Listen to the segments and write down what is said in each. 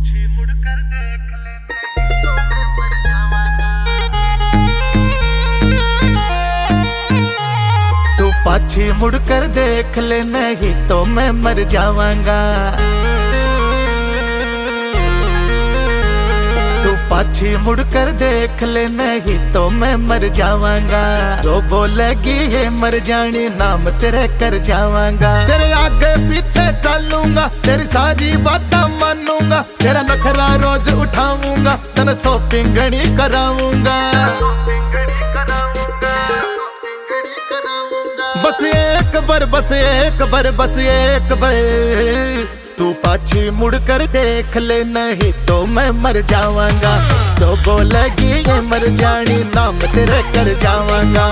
पाछी मुड़ कर देख ले नहीं तो मैं मर जावांगा तू पाछी मुड़ कर देख ले नहीं तो मैं मर जावांगा। तू पाछी मुड़ कर देख ले नहीं तो मैं मर जावांगा। जो बोलेगी ये मर जानी नाम तेरे कर जावांगा। तेरे आगे पीछे चलूँगा तेरी सारी बातें मानूँगा तेरा नखरा रोज उठाऊँगा, तन शॉपिंग कराऊँगा। बस एक बार, बस एक बार, बस एक बार। तू पाछी मुड़ कर देख ले, नहीं तो मैं मर जावांगा। जो बोलेगी ये मर जानी, नाम तेरे कर जावांगा।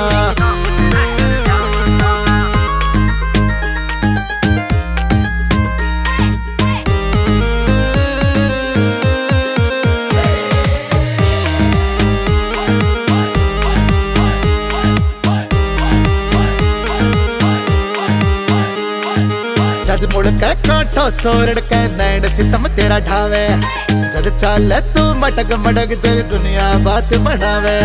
जद मुड़ के कांठो सोरड़ के नैन सितम तेरा ढावे। जद चाल, तू मटक मटक तेरी दुनिया बात बनावे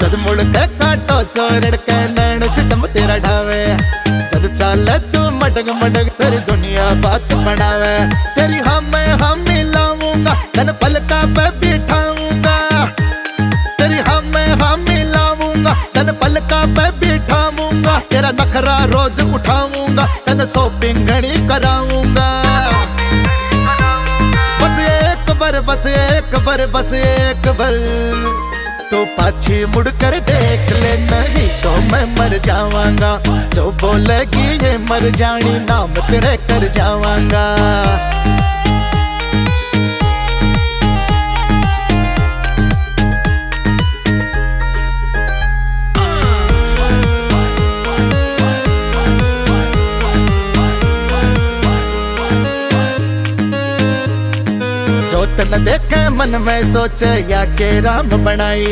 जद मुड़ के कांठो सोरड़ के नैन सितम तेरा ढावे। जद चाल, तू मटक मटक तेरी दुनिया बात बनावे तेरी हम मैं हम मिलाऊँगा, तन पलका पे बिठाऊँगा। तेरी हम मैं हम मिलाऊँगा, तन पलका पे बिठाऊँगा। तेरा नखरा रोज उठाऊँगा, तन सोपिंग घड़ी कराऊँगा। बस एक बार, बस एक बार, बस एक बार। तो पाछी मुड़ कर देख ले, नहीं तो मैं मर जावांगा। जो बोलेगी ये मर जानी, नाम तेरे कर जावांगा। न देखे मन में सोचे, या के राम बनाई।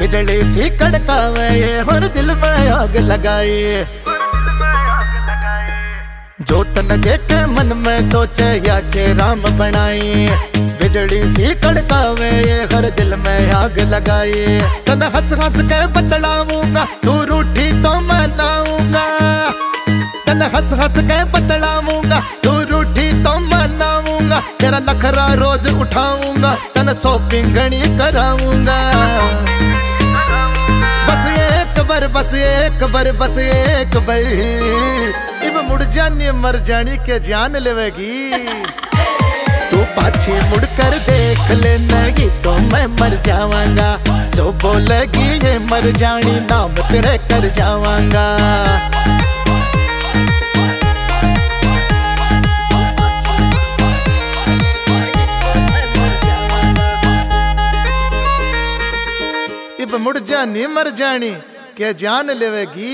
बिजली सी कड़कावे हर दिल में आग लगाई। जोत न देखे मन में सोचे, या के राम बनाई। बिजली सी कड़कावे ये हर दिल में आग लगाई। तन हंस हंस के बतलाऊँगा तू रूठी तो मनाऊँगा तन हंस हंस के बतलाऊँगा तो तेरा नखरा रोज उठाऊँगा, तन शॉपिंग घड़ी कराऊँगा। बस एक बार, बस एक बार, बस एक बार। इब मुड़ जानी, मर जानी के जान लेवेगी। तू पाछे मुड़ कर देख ले तो मैं मर जावांगा। जो बोलेगी, ये मर जानी, नाम तेरे कर जावांगा। इब मुड़ जानी मर जानी के जान लेवेगी